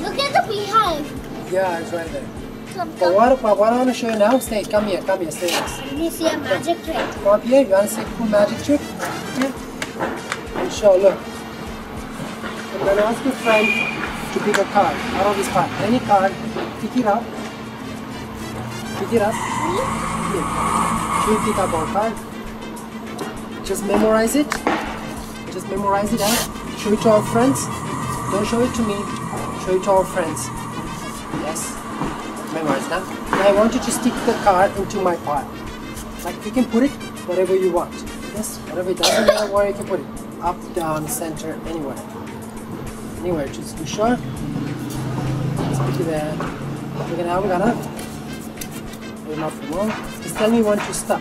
Look at the beehive. Yeah, it's right there. Come, But come. what, but what I want to show you now, stay, come here, come here, stay. Let me see a magic trick. Come up here, you want to see a cool magic trick? Here. And show, look. I'm going to ask your friend to pick a card out of this card. Any card, pick it up. Pick it up. Here. Should we pick up our card? Just memorize it. Just memorize it and show it to our friends. Don't show it to me. Show it to our friends. Yes. Memorize now. Now I want you to stick the card into my pile. Like you can put it whatever you want. Yes, whatever it doesn't matter where you can put it. Up, down, center, anywhere. Anywhere, just be sure. Put it there. We're gonna have gonna put it up for more. Just tell me when to stop.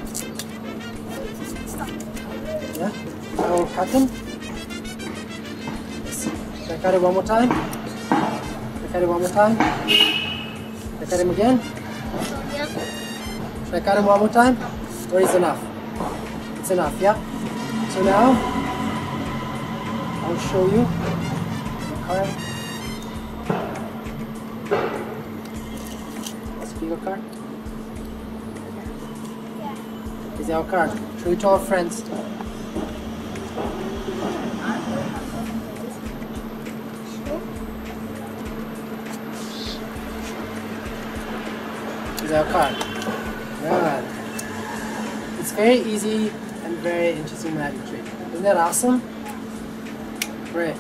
Yeah? I will cut them. Yes. Can I cut it one more time? I cut it one more time? I cut him again? Yep. Should I cut him one more time? Or is enough? It's enough, yeah? So now, I'll show you the card. Let's pick a card. Is our card. Show it to our friends. Our card. It's very easy and very interesting magic trick. Isn't that awesome? Great.